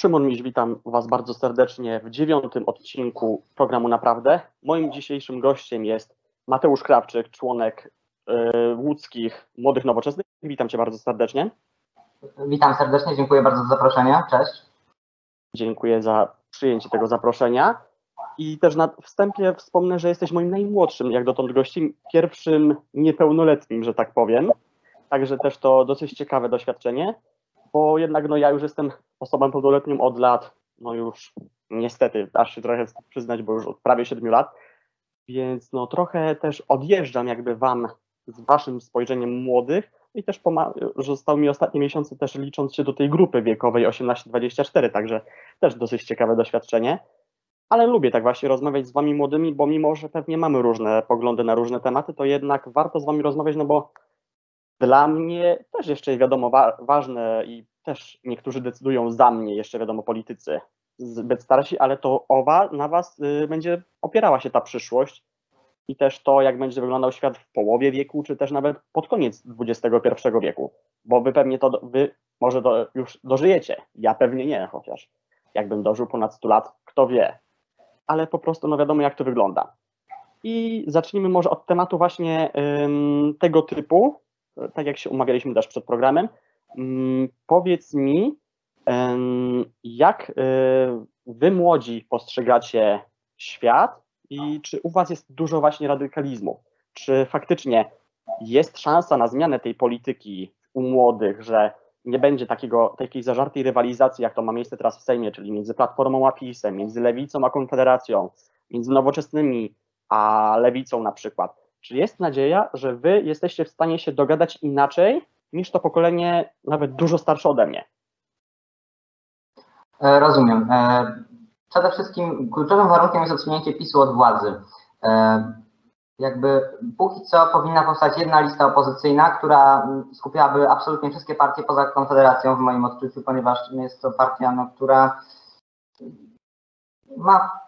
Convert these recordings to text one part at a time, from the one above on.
Szymon Miś, witam Was bardzo serdecznie w dziewiątym odcinku programu Naprawdę. Moim dzisiejszym gościem jest Mateusz Krawczyk, członek y, łódzkich Młodych Nowoczesnych. Witam Cię bardzo serdecznie. Witam serdecznie, dziękuję bardzo za zaproszenie. Cześć. Dziękuję za przyjęcie tego zaproszenia. I też na wstępie wspomnę, że jesteś moim najmłodszym jak dotąd gościem, pierwszym niepełnoletnim, że tak powiem. Także też to dosyć ciekawe doświadczenie, bo jednak no ja już jestem osobą pełnoletnią od lat, no już niestety, aż się trochę przyznać, bo już od prawie 7 lat, więc no trochę też odjeżdżam jakby wam z waszym spojrzeniem młodych i też został mi ostatnie miesiące też licząc się do tej grupy wiekowej 18-24, także też dosyć ciekawe doświadczenie. Ale lubię tak właśnie rozmawiać z wami młodymi, bo mimo, że pewnie mamy różne poglądy na różne tematy, to jednak warto z wami rozmawiać, no bo dla mnie też jeszcze wiadomo wa ważne i też niektórzy decydują za mnie, jeszcze wiadomo politycy zbyt starsi, ale to owa na was y, będzie opierała się ta przyszłość i też to, jak będzie wyglądał świat w połowie wieku, czy też nawet pod koniec XXI wieku, bo wy pewnie to, wy może do, już dożyjecie, ja pewnie nie, chociaż jakbym dożył ponad 100 lat, kto wie, ale po prostu no wiadomo jak to wygląda. I zacznijmy może od tematu właśnie tego typu, tak jak się umawialiśmy też przed programem. Ym, powiedz mi, jak y, wy młodzi postrzegacie świat i czy u was jest dużo właśnie radykalizmu? Czy faktycznie jest szansa na zmianę tej polityki u młodych, że nie będzie takiego, takiej zażartej rywalizacji, jak to ma miejsce teraz w Sejmie, czyli między Platformą a PiSem, między Lewicą a Konfederacją, między nowoczesnymi a Lewicą na przykład. Czy jest nadzieja, że wy jesteście w stanie się dogadać inaczej niż to pokolenie nawet dużo starsze ode mnie? E, rozumiem. E, przede wszystkim kluczowym warunkiem jest odsunięcie PiSu od władzy. E, jakby póki co powinna powstać jedna lista opozycyjna, która skupiałaby absolutnie wszystkie partie poza Konfederacją w moim odczuciu, ponieważ jest to partia, no, która ma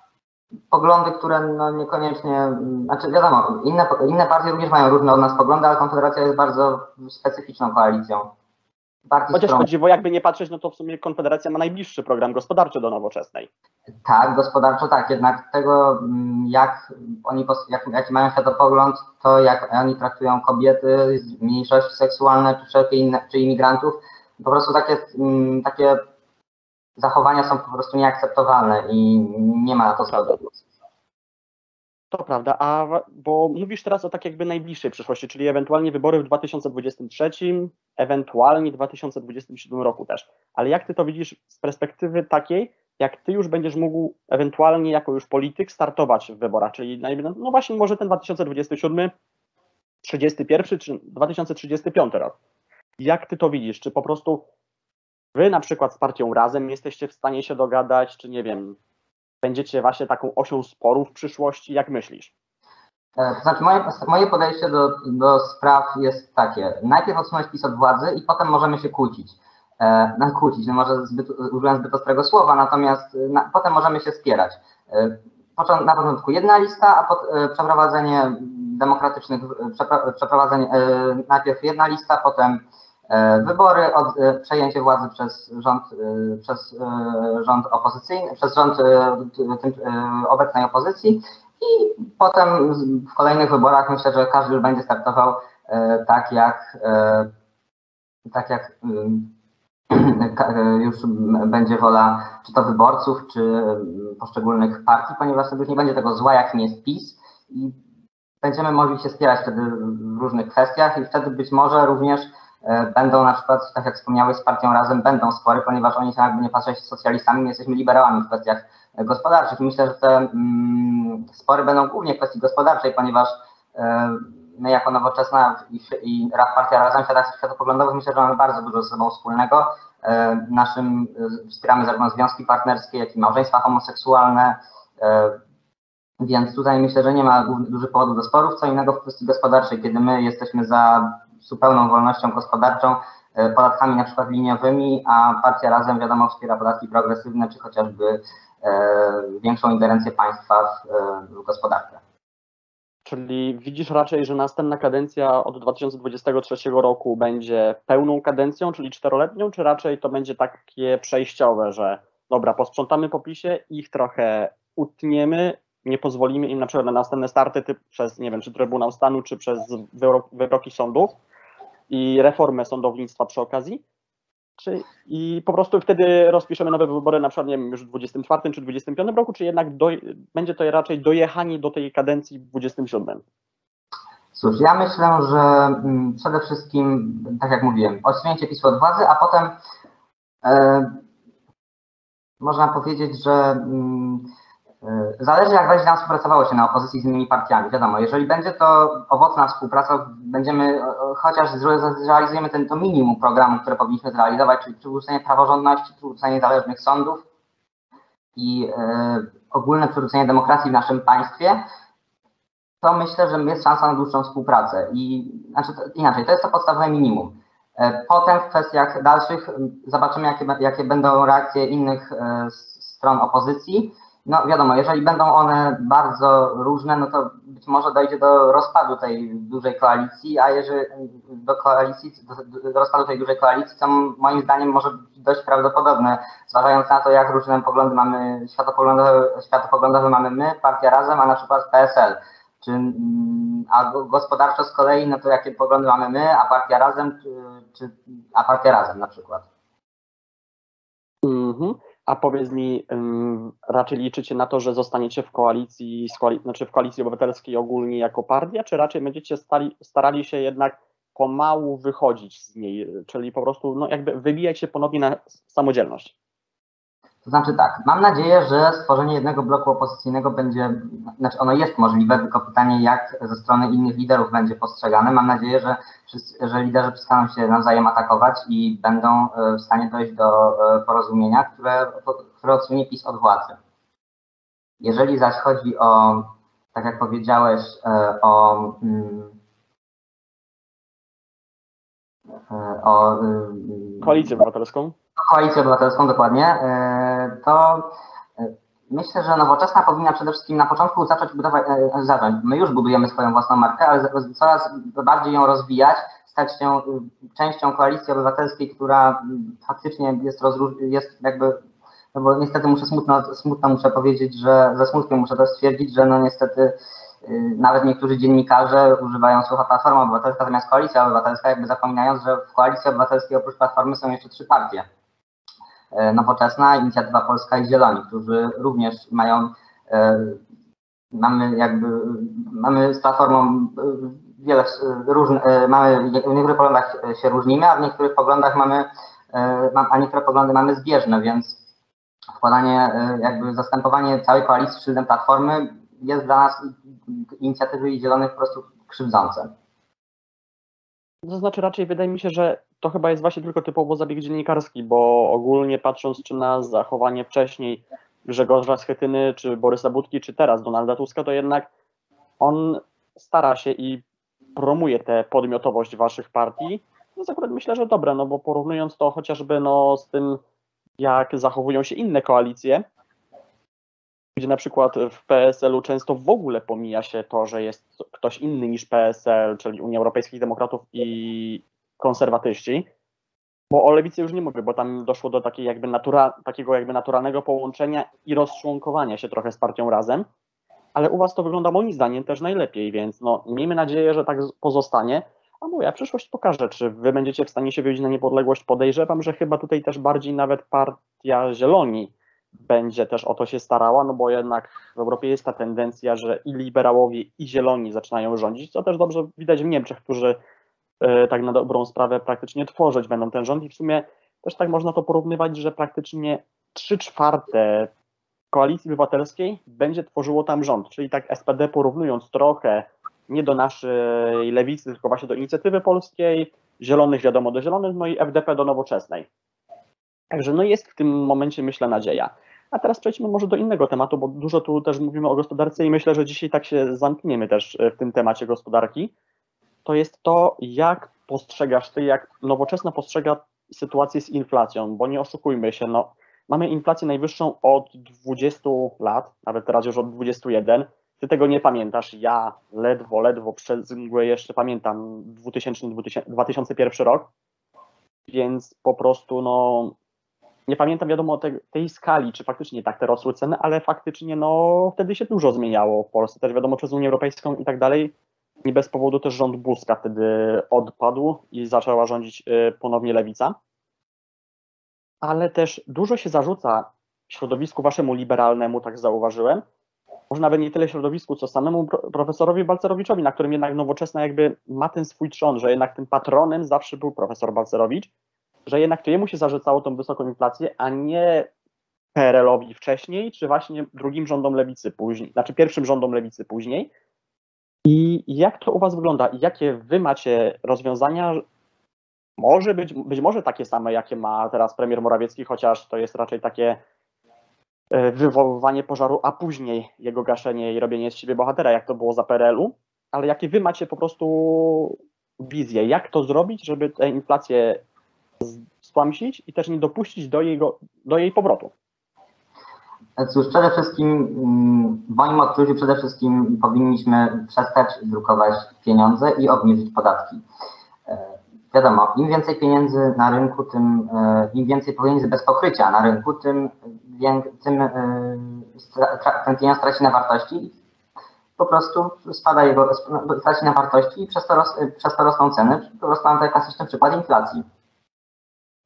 poglądy, które no niekoniecznie, znaczy wiadomo, inne, inne partie również mają różne od nas poglądy, ale Konfederacja jest bardzo specyficzną koalicją. Bardziej Chociaż chodzi, bo jakby nie patrzeć, no to w sumie Konfederacja ma najbliższy program gospodarczy do nowoczesnej. Tak, gospodarczo tak, jednak tego, mm, jak oni, jak, jaki mają światopogląd, to jak oni traktują kobiety, mniejszości seksualne, czy wszelkie inne, czy imigrantów, po prostu takie, mm, takie zachowania są po prostu nieakceptowalne i nie ma na to zgody. To prawda, a bo mówisz teraz o tak jakby najbliższej przyszłości, czyli ewentualnie wybory w 2023, ewentualnie 2027 roku też. Ale jak ty to widzisz z perspektywy takiej, jak ty już będziesz mógł ewentualnie jako już polityk startować w wyborach, czyli no właśnie może ten 2027, 31 czy 2035 rok. Jak ty to widzisz? Czy po prostu wy na przykład z partią Razem jesteście w stanie się dogadać, czy nie wiem, będziecie właśnie taką osią sporu w przyszłości? Jak myślisz? E, znaczy moje, moje podejście do, do spraw jest takie. Najpierw odsunąć PiS od władzy i potem możemy się kłócić. E, no, kłócić, no może zbyt, użyłem zbyt ostrego słowa, natomiast e, na, potem możemy się spierać. E, na początku jedna lista, a po e, przeprowadzenie demokratycznych, przepra, przeprowadzenie, najpierw jedna lista, potem E, wybory, od, e, przejęcie władzy przez rząd, e, przez rząd opozycyjny, przez rząd obecnej opozycji. I potem w kolejnych wyborach myślę, że każdy będzie startował tak jak tak jak już będzie wola czy to wyborców, czy poszczególnych partii, ponieważ wtedy już nie będzie tego zła, jakim jest PiS. I będziemy mogli się spierać wtedy w różnych kwestiach i wtedy być może również E, będą na przykład, tak jak wspomniałeś, z partią Razem będą spory, ponieważ oni są jakby nie patrzeć socjalistami, my jesteśmy liberałami w kwestiach gospodarczych. I myślę, że te mm, spory będą głównie w kwestii gospodarczej, ponieważ e, my jako nowoczesna i, partia Razem w światach światopoglądowych myślę, że mamy bardzo dużo ze sobą wspólnego. E, naszym wspieramy zarówno związki partnerskie, jak i małżeństwa homoseksualne, więc tutaj myślę, że nie ma dużych powodów do sporów. Co innego w kwestii gospodarczej, kiedy my jesteśmy za zupełną wolnością gospodarczą, e, podatkami na przykład liniowymi, a partia razem wiadomo wspiera podatki progresywne, czy chociażby e, większą ingerencję państwa w, e, w gospodarkę. Czyli widzisz raczej, że następna kadencja od 2023 roku będzie pełną kadencją, czyli czteroletnią, czy raczej to będzie takie przejściowe, że dobra, posprzątamy po PiSie, ich trochę utniemy, nie pozwolimy im na przykład na następne starty przez, nie wiem, czy Trybunał Stanu, czy przez wyro- wyroki sądów i reformę sądownictwa przy okazji. Czy, I po prostu wtedy rozpiszemy nowe wybory, na przykład nie wiem, już w 24 czy 25 roku, czy jednak do, będzie to raczej dojechanie do tej kadencji w 27? Cóż, ja myślę, że mm, przede wszystkim, tak jak mówiłem, odsunięcie PiSu od władzy, a potem e, można powiedzieć, że mm, zależy jak będzie nam współpracowało się na opozycji z innymi partiami. Wiadomo, jeżeli będzie to owocna współpraca, będziemy, e, chociaż zre- zrealizujemy ten, to minimum programu, które powinniśmy zrealizować, czyli przywrócenie praworządności, przywrócenie niezależnych sądów i e, ogólne przywrócenie demokracji w naszym państwie, to myślę, że jest szansa na dłuższą współpracę. I znaczy to, inaczej, to jest to podstawowe minimum. E, Potem w kwestiach dalszych zobaczymy, jakie, jakie będą reakcje innych e, stron opozycji. No wiadomo, jeżeli będą one bardzo różne, no to być może dojdzie do rozpadu tej dużej koalicji, a jeżeli do koalicji, do, rozpadu tej dużej koalicji, co moim zdaniem może być dość prawdopodobne, zważając na to, jak różne poglądy mamy, światopoglądowe, światopoglądowe mamy my, partia Razem, a na przykład PSL czy, mm, a go- gospodarczo z kolei, no to jakie poglądy mamy my, a partia razem, czy, czy a partia razem na przykład. Mhm. A powiedz mi, raczej liczycie na to, że zostaniecie w koalicji, znaczy w koalicji obywatelskiej ogólnie jako partia, czy raczej będziecie stali, starali się jednak pomału wychodzić z niej, czyli po prostu no, jakby wybijać się ponownie na samodzielność? To znaczy tak, mam nadzieję, że stworzenie jednego bloku opozycyjnego będzie, znaczy ono jest możliwe, tylko pytanie jak ze strony innych liderów będzie postrzegane. Mam nadzieję, że, że liderzy przestaną się nawzajem atakować i będą e, w stanie dojść do e, porozumienia, które, które odsunie PiS od władzy. Jeżeli zaś chodzi o, tak jak powiedziałeś, e, o, mm, o Koalicję obywatelską? Koalicję Obywatelską dokładnie, e, to e, myślę, że nowoczesna powinna przede wszystkim na początku zacząć budować, e, zacząć. My już budujemy swoją własną markę, ale coraz bardziej ją rozwijać, stać się e, częścią koalicji obywatelskiej, która faktycznie jest, jest jakby, no bo niestety muszę smutno, smutno muszę powiedzieć, że ze smutkiem muszę to stwierdzić, że no niestety y, nawet niektórzy dziennikarze używają słowa Platforma Obywatelska zamiast Koalicja Obywatelska, jakby zapominając, że w Koalicji Obywatelskiej oprócz Platformy są jeszcze trzy partie. E, Nowoczesna, Inicjatywa Polska i Zieloni, którzy również mają, e, mamy jakby, mamy z Platformą e, wiele różnych, mamy, w niektórych poglądach się różnimy, a w niektórych poglądach mamy, mam- a niektóre poglądy mamy zbieżne, więc wkładanie, jakby zastępowanie całej koalicji szyldem Platformy jest dla nas inicjatywy i Zielonych po prostu krzywdzące. To znaczy raczej wydaje mi się, że to chyba jest właśnie tylko typowo zabieg dziennikarski, bo ogólnie patrząc czy na zachowanie wcześniej Grzegorza Schetyny, czy Borysa Budki, czy teraz Donalda Tuska, to jednak on stara się i promuje tę podmiotowość waszych partii. No akurat myślę, że dobre, no bo porównując to chociażby no z tym, jak zachowują się inne koalicje, gdzie na przykład w PSL-u często w ogóle pomija się to, że jest ktoś inny niż PSL, czyli Unia Europejskich Demokratów i konserwatyści. Bo o lewicy już nie mówię, bo tam doszło do takiej jakby natura, takiego jakby naturalnego połączenia i rozczłonkowania się trochę z partią razem. Ale u was to wygląda moim zdaniem też najlepiej, więc no, miejmy nadzieję, że tak pozostanie. A moja przyszłość pokaże, czy wy będziecie w stanie się wyjść na niepodległość. Podejrzewam, że chyba tutaj też bardziej nawet partia Zieloni będzie też o to się starała, no bo jednak w Europie jest ta tendencja, że i liberałowie, i zieloni zaczynają rządzić, co też dobrze widać w Niemczech, którzy tak na dobrą sprawę praktycznie tworzyć będą ten rząd i w sumie też tak można to porównywać, że praktycznie trzy czwarte koalicji obywatelskiej będzie tworzyło tam rząd, czyli tak SPD porównując trochę nie do naszej lewicy, tylko właśnie do inicjatywy polskiej, zielonych wiadomo do zielonych, no i FDP do nowoczesnej. Także no jest w tym momencie myślę nadzieja. A teraz przejdźmy może do innego tematu, bo dużo tu też mówimy o gospodarce i myślę, że dzisiaj tak się zamkniemy też e, w tym temacie gospodarki. To jest to, jak postrzegasz ty, jak nowoczesna postrzega sytuację z inflacją, bo nie oszukujmy się, no, mamy inflację najwyższą od 20 lat, nawet teraz już od 21. Ty tego nie pamiętasz, ja ledwo, ledwo przez mgłę jeszcze pamiętam 2000, 2001 rok, więc po prostu no, nie pamiętam wiadomo tej, tej skali, czy faktycznie tak te rosły ceny, ale faktycznie no wtedy się dużo zmieniało w Polsce, też wiadomo przez Unię Europejską i tak dalej. Nie bez powodu też rząd Buzka wtedy odpadł i zaczęła rządzić y, ponownie lewica. Ale też dużo się zarzuca środowisku waszemu liberalnemu, tak zauważyłem, może nawet nie tyle środowisku, co samemu profesorowi Balcerowiczowi, na którym jednak nowoczesna jakby ma ten swój trzon, że jednak tym patronem zawsze był profesor Balcerowicz, że jednak to jemu się zarzucało tą wysoką inflację, a nie PRL-owi wcześniej, czy właśnie drugim rządom lewicy później, znaczy pierwszym rządom lewicy później. I jak to u Was wygląda? Jakie Wy macie rozwiązania? Może być, być może takie same, jakie ma teraz premier Morawiecki, chociaż to jest raczej takie e, wywoływanie pożaru, a później jego gaszenie i robienie z siebie bohatera, jak to było za PRL-u. Ale jakie Wy macie po prostu wizję? Jak to zrobić, żeby tę inflację stłamsić i też nie dopuścić do, jego, do jej powrotu. Cóż, przede wszystkim w moim odczuciu przede wszystkim powinniśmy przestać drukować pieniądze i obniżyć podatki. E, wiadomo, im więcej pieniędzy na rynku, tym e, im więcej pieniędzy bez pokrycia na rynku, tym, tym e, ten pieniądz traci na wartości po prostu spada jego, traci na wartości i przez to, przez to rosną ceny. Mamy tutaj klasyczny przykład inflacji.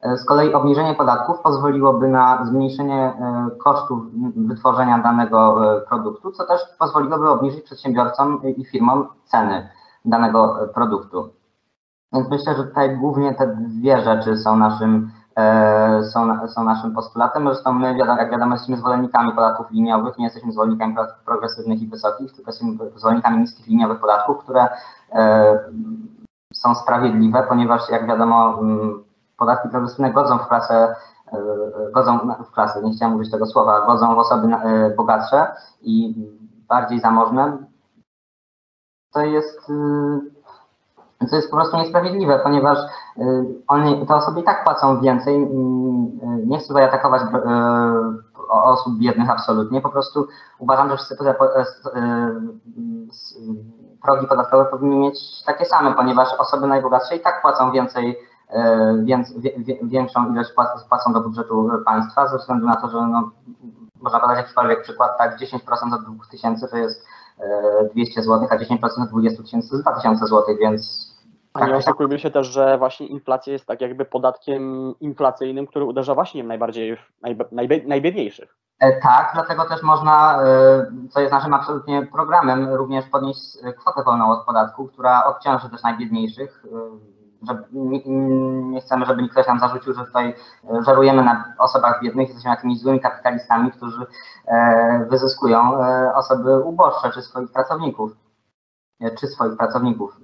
Z kolei obniżenie podatków pozwoliłoby na zmniejszenie e, kosztów wytworzenia danego e, produktu, co też pozwoliłoby obniżyć przedsiębiorcom i firmom ceny danego e, produktu. Więc myślę, że tutaj głównie te dwie rzeczy są naszym, są, są naszym postulatem. Zresztą my, jak wiadomo, jesteśmy zwolennikami podatków liniowych, nie jesteśmy zwolennikami podatków progresywnych i wysokich, tylko jesteśmy zwolennikami niskich liniowych podatków, które są sprawiedliwe, ponieważ jak wiadomo, podatki progresywne godzą w klasę, e, godzą w klasę, nie chciałem mówić tego słowa, godzą w osoby e, bogatsze i bardziej zamożne, to jest, e, to jest po prostu niesprawiedliwe, ponieważ te osoby i tak płacą więcej. Nie chcę tutaj atakować osób biednych absolutnie, po prostu uważam, że wszyscy progi podatkowe powinny mieć takie same, ponieważ osoby najbogatsze i tak płacą więcej E, więc większą ilość płacą do budżetu państwa, ze względu na to, że no, można podać jakikolwiek przykład, tak 10% od 2000 to jest 200 zł, a 10% od 20 tysięcy to 2000 zł, więc... A nie oszukujmy się też, że właśnie inflacja jest tak jakby podatkiem inflacyjnym, który uderza właśnie najbardziej w najbiedniejszych. E, tak, dlatego też można, e, co jest naszym absolutnie programem, również podnieść kwotę wolną od podatku, która odciąży też najbiedniejszych że nie, chcemy, żeby ktoś nam zarzucił, że tutaj e, żerujemy na osobach biednych, jesteśmy jakimiś złymi kapitalistami, którzy e, wyzyskują e, osoby uboższe czy swoich pracowników. Czy swoich pracowników.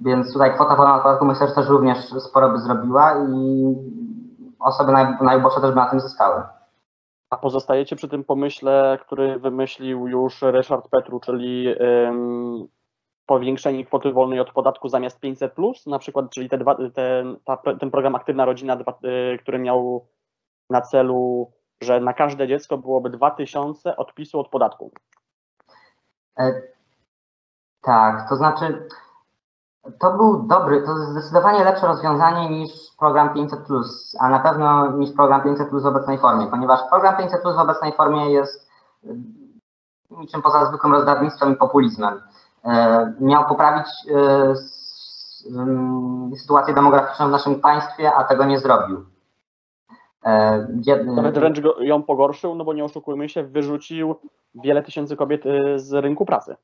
Więc tutaj kwota wolna od podatku myślę, że też również sporo by zrobiła i osoby naj, najuboższe też by na tym zyskały. A pozostajecie przy tym pomyśle, który wymyślił już Ryszard Petru, czyli powiększenie kwoty wolnej od podatku zamiast 500, plus, na przykład, czyli te dwa, ten, ta, ten program Aktywna Rodzina, dwa, y, który miał na celu, że na każde dziecko byłoby 2000 odpisu od podatku. E, tak, to znaczy, to był dobry, to zdecydowanie lepsze rozwiązanie niż program 500, a na pewno niż program 500 w obecnej formie, ponieważ program 500 w obecnej formie jest y, niczym poza zwykłym rozdawnictwem i populizmem. E, miał poprawić e, sytuację demograficzną w naszym państwie, a tego nie zrobił. E, Nawet wręcz ją pogorszył, no bo nie oszukujmy się, wyrzucił wiele tysięcy kobiet z rynku pracy.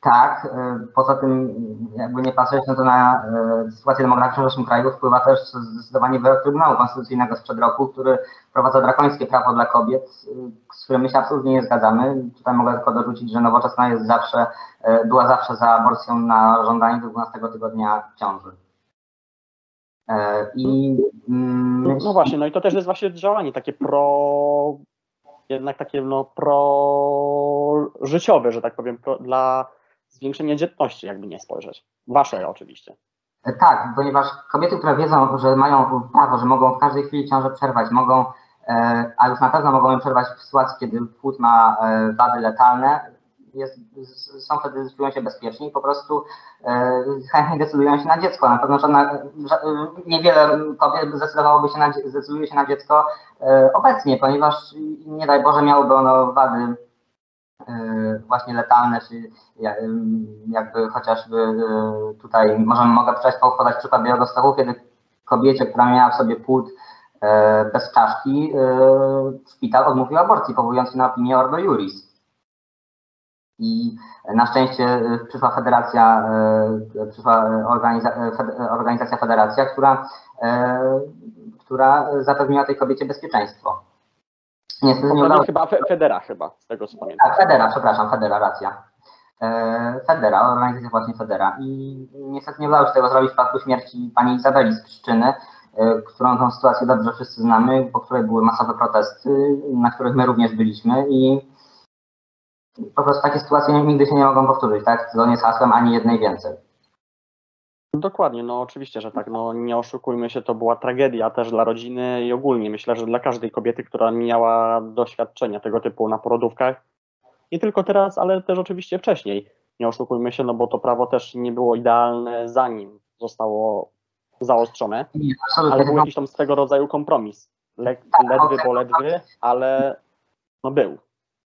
Tak, e, poza tym jakby nie patrzeć no to na e, sytuację demograficzną w naszym kraju wpływa też zdecydowanie wyrok Trybunału Konstytucyjnego sprzed roku, który wprowadza drakońskie prawo dla kobiet, e, z którym my się absolutnie nie zgadzamy. Tutaj mogę tylko dorzucić, że nowoczesna jest zawsze, była zawsze za aborcją na żądanie do 12 tygodnia ciąży. I, mm, no właśnie, no i to też jest właśnie działanie takie pro, jednak takie no pro życiowe, że tak powiem, pro, dla zwiększenie dzietności, jakby nie spojrzeć. Wasze oczywiście. E, tak, ponieważ kobiety, które wiedzą, że mają prawo, że mogą w każdej chwili ciążę przerwać, mogą, e, a już na pewno mogą ją przerwać w sytuacji, kiedy płód ma e, wady letalne, jest, są wtedy czują się bezpieczni i po prostu chętnie decydują się na dziecko. Na pewno żadna, ża, niewiele kobiet zdecydowałoby się na, zdecyduje się na dziecko obecnie, ponieważ nie daj Boże miałoby ono wady właśnie letalne, czy jakby chociażby tutaj możemy mogę podać przykład Białego Stoku, kiedy kobiecie, która miała w sobie płód bez czaszki, szpital odmówił aborcji, powołując się na opinię Ordo Juris. I na szczęście e, przyszła federacja, e, przyszła e, organizacja federacja, która, która zapewniła tej kobiecie bezpieczeństwo. Niestety nie udało... chyba Federa chyba, z tego co pamiętam. Tak, Federa, przepraszam, Federa, racja. Federa, organizacja właśnie Federa. I niestety nie udało się tego zrobić w przypadku śmierci pani Izabeli z Pszczyny, którą tą sytuację dobrze wszyscy znamy, po której były masowe protesty, na których my również byliśmy i po prostu takie sytuacje nigdy się nie mogą powtórzyć, tak? Zgodnie z hasłem ani jednej więcej. Dokładnie, no oczywiście, że tak. No nie oszukujmy się, to była tragedia też dla rodziny i ogólnie myślę, że dla każdej kobiety, która miała doświadczenia tego typu na porodówkach. Nie tylko teraz, ale też oczywiście wcześniej. Nie oszukujmy się, no bo to prawo też nie było idealne zanim zostało zaostrzone, ale był jakiś tam swego rodzaju kompromis. Le ledwy, bo ledwy, ale no był.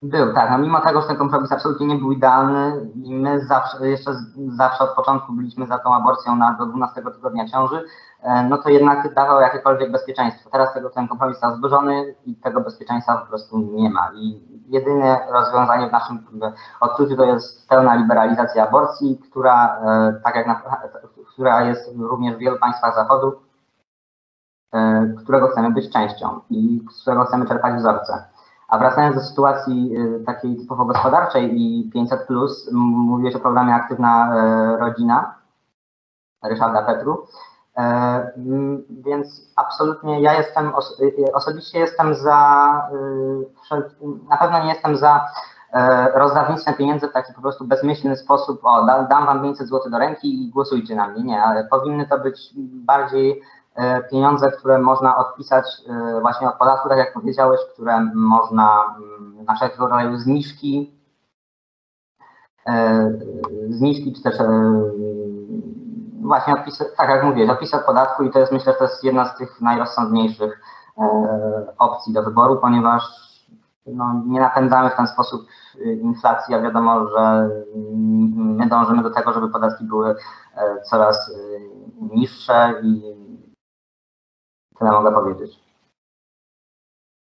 Był, tak. No mimo tego, że ten kompromis absolutnie nie był idealny i my zawsze, jeszcze zawsze od początku byliśmy za tą aborcją na, do 12 tygodnia ciąży, e, no to jednak dawał jakiekolwiek bezpieczeństwo. Teraz tego, ten kompromis został zburzony i tego bezpieczeństwa po prostu nie ma. I jedyne rozwiązanie w naszym odczuciu to jest pełna liberalizacja aborcji, która, e, tak jak na, która jest również w wielu państwach Zachodu, e, którego chcemy być częścią i z którego chcemy czerpać wzorce. A wracając do sytuacji y, takiej typowo gospodarczej i 500, mówiłeś o programie Aktywna e, Rodzina Ryszarda Petru. E, więc absolutnie ja jestem, y, osobiście jestem za, y, na pewno nie jestem za e, rozdawnictwem pieniędzy w taki po prostu bezmyślny sposób, o dam wam 500 zł do ręki i głosujcie na mnie. Nie, ale powinny to być bardziej pieniądze, które można odpisać e, właśnie od podatku, tak jak powiedziałeś, które można mm, na wszelkiego rodzaju zniżki, e, zniżki czy też właśnie odpisy, tak jak mówię, odpisy od podatku i to jest myślę, że to jest jedna z tych najrozsądniejszych opcji do wyboru, ponieważ no, nie napędzamy w ten sposób inflacji, a wiadomo, że my dążymy do tego, żeby podatki były coraz niższe i Tyle mogę powiedzieć.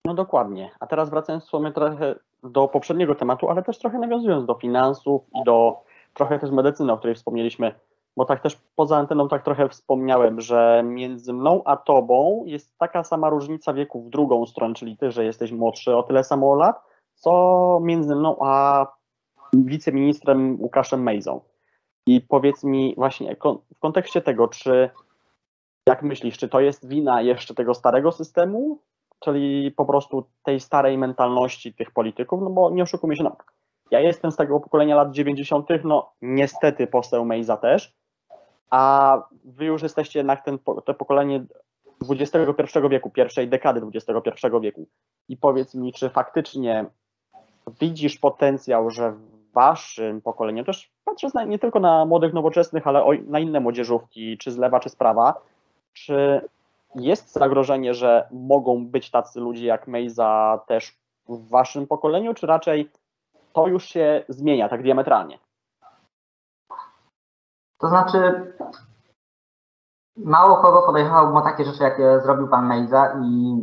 No dokładnie. A teraz wracając w sumie trochę do poprzedniego tematu, ale też trochę nawiązując do finansów i do trochę też medycyny, o której wspomnieliśmy, bo tak też poza anteną tak trochę wspomniałem, że między mną a tobą jest taka sama różnica wieku w drugą stronę, czyli ty, że jesteś młodszy o tyle samo lat, co między mną a wiceministrem Łukaszem Mejzą. I powiedz mi właśnie w kontekście tego, czy jak myślisz, czy to jest wina jeszcze tego starego systemu, czyli po prostu tej starej mentalności tych polityków? No bo nie oszukujmy się, no, ja jestem z tego pokolenia lat 90., no niestety poseł Mejza też, a wy już jesteście jednak ten, to pokolenie XXI wieku, pierwszej dekady XXI wieku. I powiedz mi, czy faktycznie widzisz potencjał, że w waszym pokoleniu, też patrzę nie tylko na młodych nowoczesnych, ale na inne młodzieżówki, czy z lewa, czy z prawa, czy jest zagrożenie, że mogą być tacy ludzie jak Mejza też w waszym pokoleniu, czy raczej to już się zmienia tak diametralnie? To znaczy, mało kogo podejrzewałbym o takie rzeczy, jakie zrobił pan Mejza i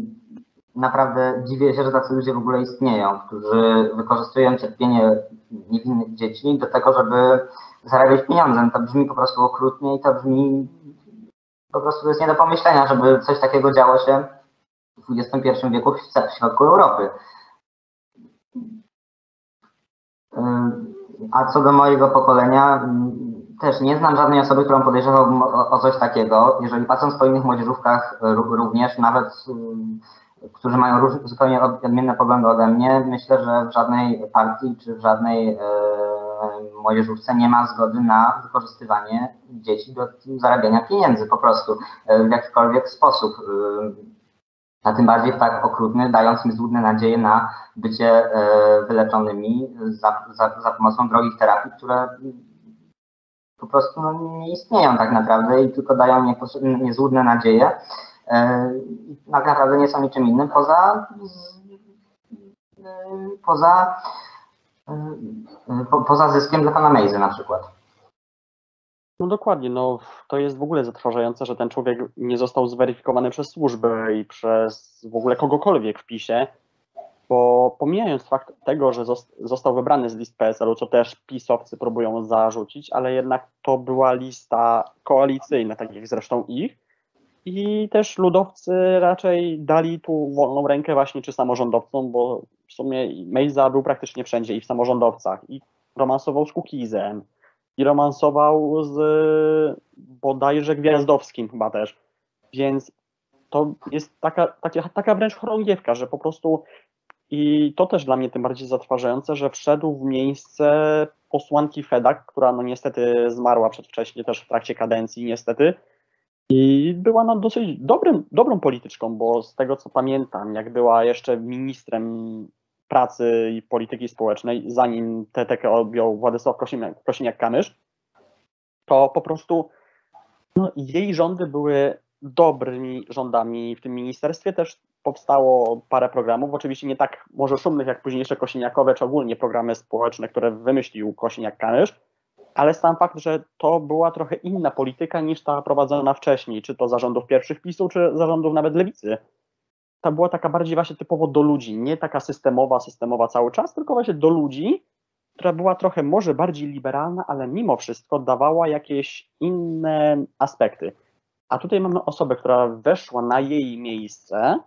naprawdę dziwię się, że tacy ludzie w ogóle istnieją, którzy wykorzystują cierpienie niewinnych dzieci do tego, żeby zarabiać pieniądze. No to brzmi po prostu okrutnie i to brzmi po prostu to jest nie do pomyślenia, żeby coś takiego działo się w XXI wieku w środku Europy. A co do mojego pokolenia, też nie znam żadnej osoby, którą podejrzewałbym o, coś takiego. Jeżeli patrząc po innych młodzieżówkach również, nawet którzy mają zupełnie odmienne poglądy ode mnie, myślę, że w żadnej partii czy w żadnej młodzieżówce nie ma zgody na wykorzystywanie dzieci do zarabiania pieniędzy po prostu e, w jakikolwiek sposób. E, a tym bardziej w tak okrutny, dając im złudne nadzieje na bycie e, wyleczonymi za, za, za pomocą drogich terapii, które po prostu no, nie istnieją tak naprawdę i tylko dają niezłudne nadzieje. I tak naprawdę nie są niczym innym poza poza po, poza zyskiem dla pana Mejzy na przykład. No dokładnie, no to jest w ogóle zatrważające, że ten człowiek nie został zweryfikowany przez służby i przez w ogóle kogokolwiek w PiSie, bo pomijając fakt tego, że zos- został wybrany z list PSL-u, co też pisowcy próbują zarzucić, ale jednak to była lista koalicyjna, tak jak zresztą ich, i też ludowcy raczej dali tu wolną rękę właśnie czy samorządowcom, bo w sumie Mejza był praktycznie wszędzie i w samorządowcach, i romansował z Kukizem, i romansował z bodajże Gwiazdowskim chyba też. Więc to jest taka, taka, taka wręcz chorągiewka, że po prostu i to też dla mnie tym bardziej zatrważające, że wszedł w miejsce posłanki Fedak, która no niestety zmarła przedwcześnie też w trakcie kadencji niestety i była no dosyć dobrym, dobrą polityczką, bo z tego co pamiętam, jak była jeszcze ministrem pracy i polityki społecznej, zanim TTK objął Władysław Kosiniak- Kosiniak-Kamysz, to po prostu no, jej rządy były dobrymi rządami w tym ministerstwie. Też powstało parę programów, oczywiście nie tak może szumnych jak późniejsze Kosiniakowe, czy ogólnie programy społeczne, które wymyślił Kosiniak-Kamysz, ale sam fakt, że to była trochę inna polityka niż ta prowadzona wcześniej, czy to zarządów pierwszych PiSu, czy zarządów nawet lewicy. Ta była taka bardziej właśnie typowo do ludzi, nie taka systemowa, systemowa cały czas, tylko właśnie do ludzi, która była trochę może bardziej liberalna, ale mimo wszystko dawała jakieś inne aspekty. A tutaj mamy osobę, która weszła na jej miejsce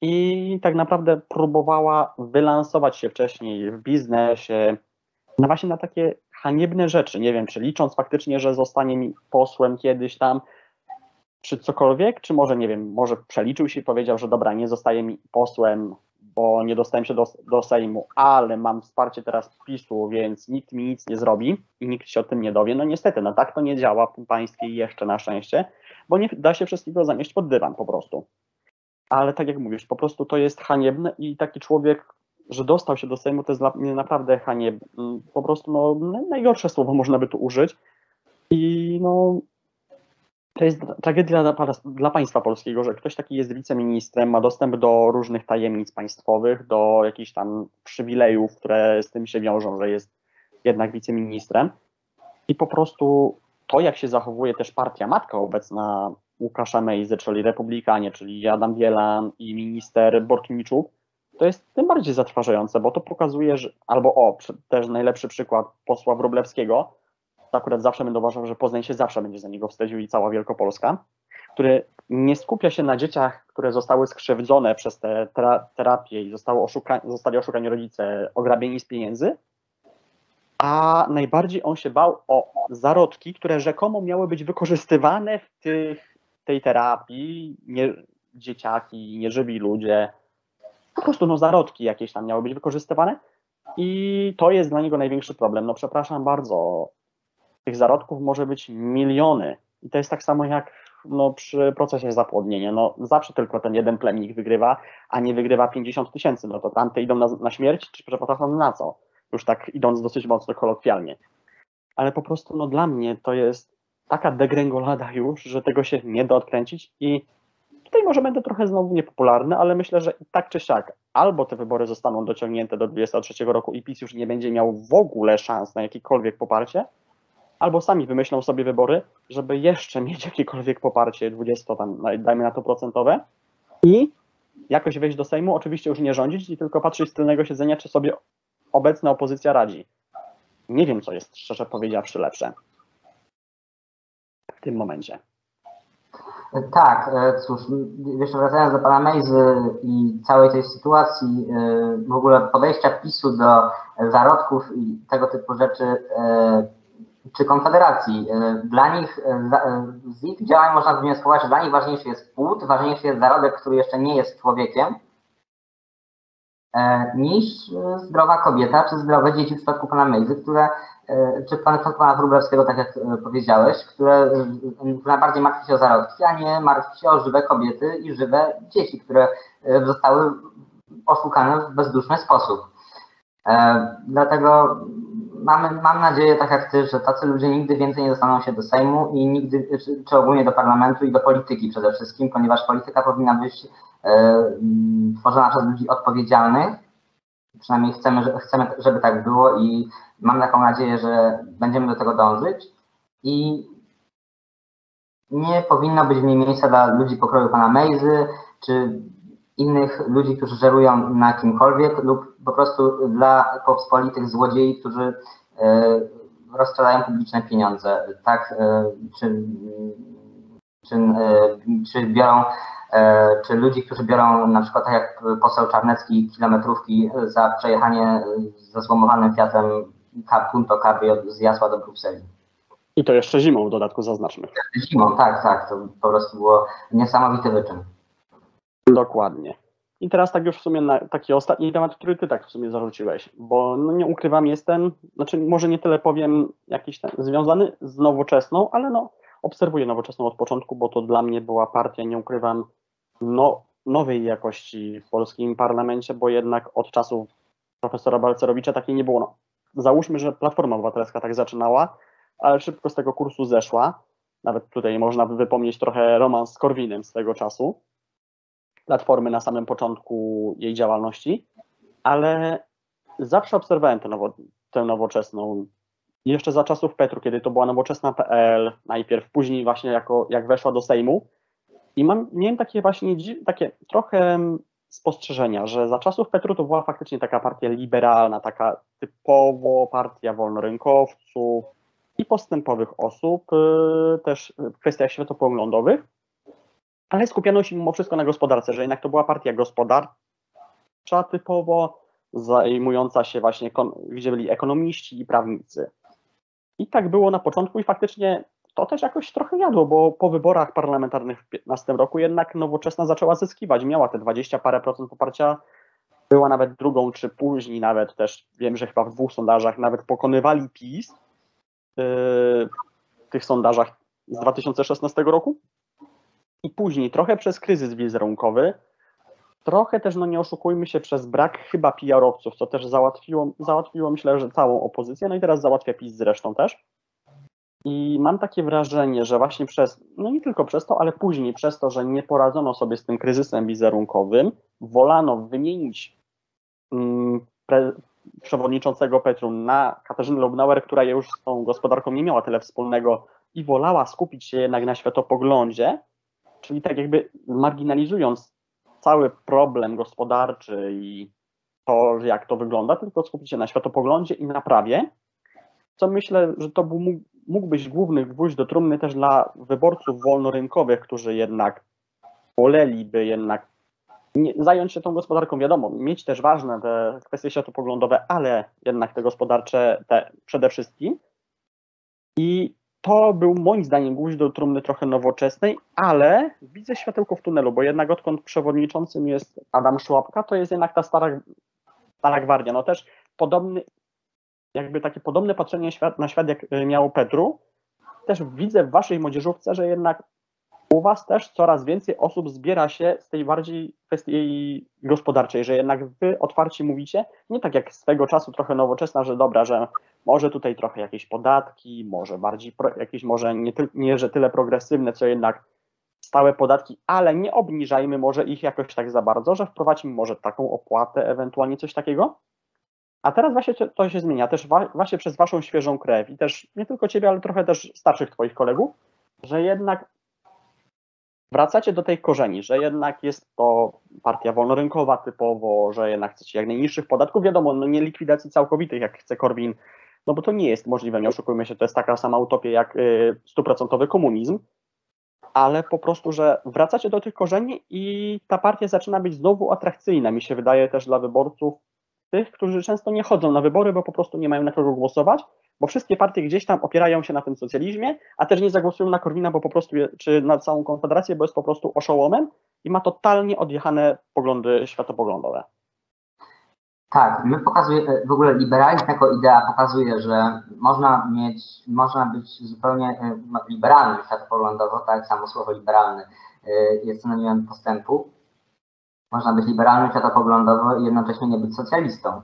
i tak naprawdę próbowała wylansować się wcześniej w biznesie, no właśnie na takie haniebne rzeczy. Nie wiem, czy licząc faktycznie, że zostanie mi posłem kiedyś tam, czy cokolwiek, czy może, nie wiem, może przeliczył się i powiedział, że dobra, nie zostaje mi posłem, bo nie dostałem się do, do Sejmu, ale mam wsparcie teraz PiSu, więc nikt mi nic nie zrobi i nikt się o tym nie dowie. No niestety, no tak to nie działa w tym jeszcze na szczęście, bo nie da się wszystkiego zamieść pod dywan po prostu. Ale tak jak mówisz, po prostu to jest haniebne i taki człowiek, że dostał się do Sejmu, to jest dla mnie naprawdę haniebne. Po prostu no, najgorsze słowo można by tu użyć. I no, to jest tragedia dla, państwa polskiego, że ktoś taki jest wiceministrem, ma dostęp do różnych tajemnic państwowych, do jakichś tam przywilejów, które z tym się wiążą, że jest jednak wiceministrem. I po prostu to, jak się zachowuje też partia matka obecna Łukasza Mejzy, czyli Republikanie, czyli Adam Bielan i minister Bortniczuk, to jest tym bardziej zatrważające, bo to pokazuje, że albo o, też najlepszy przykład posła Wróblewskiego, akurat zawsze będę uważał, że Poznań się zawsze będzie za niego wstydził i cała Wielkopolska, który nie skupia się na dzieciach, które zostały skrzywdzone przez te tera terapię i zostało oszuka zostali oszukani rodzice, ograbieni z pieniędzy, a najbardziej on się bał o zarodki, które rzekomo miały być wykorzystywane w tych, tej terapii, nie, dzieciaki, nieżywi ludzie, po prostu no zarodki jakieś tam miały być wykorzystywane i to jest dla niego największy problem. No przepraszam bardzo, tych zarodków może być miliony i to jest tak samo jak no, przy procesie zapłodnienia. No, zawsze tylko ten jeden plemnik wygrywa, a nie wygrywa 50 tysięcy. No to tamte idą na, na śmierć, czy przepraszam na co? Już tak idąc dosyć mocno kolokwialnie. Ale po prostu no, dla mnie to jest taka degrengolada już, że tego się nie da odkręcić i tutaj może będę trochę znowu niepopularny, ale myślę, że tak czy siak albo te wybory zostaną dociągnięte do 2023 roku i PiS już nie będzie miał w ogóle szans na jakiekolwiek poparcie, albo sami wymyślą sobie wybory, żeby jeszcze mieć jakiekolwiek poparcie 20, tam, dajmy na to procentowe i jakoś wejść do Sejmu, oczywiście już nie rządzić i tylko patrzeć z tylnego siedzenia, czy sobie obecna opozycja radzi. Nie wiem, co jest szczerze powiedziawszy lepsze w tym momencie. Tak, cóż, jeszcze wracając do pana Mejzy i całej tej sytuacji, w ogóle podejścia PiSu do zarodków i tego typu rzeczy, czy Konfederacji. Dla nich, z ich działań można wywnioskować, że dla nich ważniejszy jest płód, ważniejszy jest zarodek, który jeszcze nie jest człowiekiem, niż zdrowa kobieta, czy zdrowe dzieci w przypadku pana Mejzy, które e, czy pan pana Wróblewskiego, tak jak e, powiedziałeś, które, e, która bardziej martwi się o zarodki, a nie martwi się o żywe kobiety i żywe dzieci, które zostały oszukane w bezduszny sposób. Dlatego mamy, mam nadzieję, tak jak ty, że tacy ludzie nigdy więcej nie dostaną się do Sejmu i nigdy, czy, czy ogólnie do parlamentu i do polityki przede wszystkim, ponieważ polityka powinna być e, tworzona przez ludzi odpowiedzialnych. Przynajmniej chcemy, chcemy, żeby tak było i mam taką nadzieję, że będziemy do tego dążyć. I nie powinno być w niej miejsca dla ludzi pokroju pana Mejzy, czy innych ludzi, którzy żerują na kimkolwiek lub po prostu dla pospolitych złodziei, którzy e, rozstradają publiczne pieniądze, tak, e, czy, czy, e, czy biorą, czy ludzi, którzy biorą na przykład tak jak poseł Czarnecki kilometrówki za przejechanie ze złomowanym Fiatem Punto Cabrio z Jasła do Brukseli. I to jeszcze zimą w dodatku zaznaczmy. Zimą, tak, tak, to po prostu było niesamowity wyczyn. Dokładnie. I teraz tak już w sumie na taki ostatni temat, który ty tak w sumie zarzuciłeś, bo no nie ukrywam, jestem, znaczy może nie tyle powiem jakiś ten, związany z nowoczesną, ale no obserwuję nowoczesną od początku, bo to dla mnie była partia, nie ukrywam, no, nowej jakości w polskim parlamencie, bo jednak od czasów profesora Balcerowicza takiej nie było. No, załóżmy, że Platforma Obywatelska tak zaczynała, ale szybko z tego kursu zeszła. Nawet tutaj można by wypomnieć trochę romans z Korwinem z tego czasu. Platformy na samym początku jej działalności, ale zawsze obserwowałem tę, nowo, tę nowoczesną. Jeszcze za czasów Petru, kiedy to była nowoczesna PL, najpierw, później właśnie jako, jak weszła do Sejmu. I mam, miałem takie właśnie takie trochę spostrzeżenia, że za czasów Petru to była faktycznie taka partia liberalna, taka typowo partia wolnorynkowców i postępowych osób, y, też w kwestiach światopoglądowych ale skupiano się mimo wszystko na gospodarce, że jednak to była partia gospodarcza typowo, zajmująca się właśnie, gdzie byli ekonomiści i prawnicy. I tak było na początku i faktycznie to też jakoś trochę jadło, bo po wyborach parlamentarnych w 2015 roku jednak nowoczesna zaczęła zyskiwać. Miała te 20 parę procent poparcia, była nawet drugą, czy później nawet też, wiem, że chyba w dwóch sondażach nawet pokonywali PiS yy, w tych sondażach z 2016 roku. I później trochę przez kryzys wizerunkowy, trochę też, no nie oszukujmy się, przez brak chyba PR-owców, co też załatwiło, załatwiło myślę, że całą opozycję, no i teraz załatwia PiS zresztą też. I mam takie wrażenie, że właśnie przez, no nie tylko przez to, ale później przez to, że nie poradzono sobie z tym kryzysem wizerunkowym, wolano wymienić mm, pre, przewodniczącego Petru na Katarzynę Lubnauer, która już z tą gospodarką nie miała tyle wspólnego i wolała skupić się jednak na światopoglądzie, Czyli tak jakby marginalizując cały problem gospodarczy i to, jak to wygląda, tylko skupić się na światopoglądzie i na prawie, co myślę, że to mógł być główny gwóźdź do trumny też dla wyborców wolnorynkowych, którzy jednak woleliby jednak zająć się tą gospodarką, wiadomo, mieć też ważne te kwestie światopoglądowe, ale jednak te gospodarcze te przede wszystkim. I to był moim zdaniem gwóźdź do trumny trochę nowoczesnej, ale widzę światełko w tunelu, bo jednak odkąd przewodniczącym jest Adam Szłapka, to jest jednak ta stara, stara gwardia. No też podobny, jakby takie podobne patrzenie na świat, jak miał Petru. Też widzę w waszej młodzieżówce, że jednak u was też coraz więcej osób zbiera się z tej bardziej kwestii gospodarczej, że jednak wy otwarcie mówicie, nie tak jak swego czasu trochę nowoczesna, że dobra, że może tutaj trochę jakieś podatki, może bardziej pro, jakieś, może nie, ty, nie, że tyle progresywne, co jednak stałe podatki, ale nie obniżajmy może ich jakoś tak za bardzo, że wprowadźmy może taką opłatę, ewentualnie coś takiego. A teraz właśnie to się zmienia, też właśnie przez waszą świeżą krew i też nie tylko ciebie, ale trochę też starszych twoich kolegów, że jednak wracacie do tej korzeni, że jednak jest to partia wolnorynkowa typowo, że jednak chcecie jak najniższych podatków. Wiadomo, no nie likwidacji całkowitych, jak chce Korwin, no bo to nie jest możliwe, nie oszukujmy się, to jest taka sama utopia jak y, stuprocentowy komunizm, ale po prostu, że wracacie do tych korzeni i ta partia zaczyna być znowu atrakcyjna, mi się wydaje też dla wyborców, tych, którzy często nie chodzą na wybory, bo po prostu nie mają na kogo głosować, bo wszystkie partie gdzieś tam opierają się na tym socjalizmie, a też nie zagłosują na Korwina, bo po prostu, czy na całą Konfederację, bo jest po prostu oszołomem i ma totalnie odjechane poglądy światopoglądowe. Tak, my pokazuje, w ogóle liberalizm jako idea pokazuje, że można mieć, można być zupełnie e, no, liberalnym światopoglądowo, tak samo słowo liberalny e, jest synonimem postępu. Można być liberalnym światopoglądowo i jednocześnie nie być socjalistą.